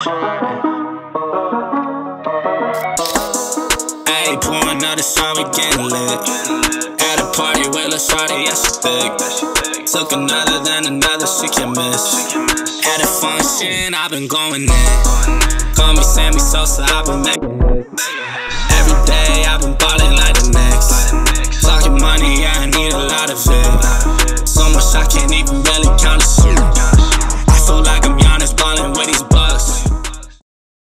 Hey, pouring another shot, we getting lit. At a party with a shawty, yeah, she thick. Took another, then another, she can miss. At a function, I've been going in. Call me Sammy Sosa, I've been making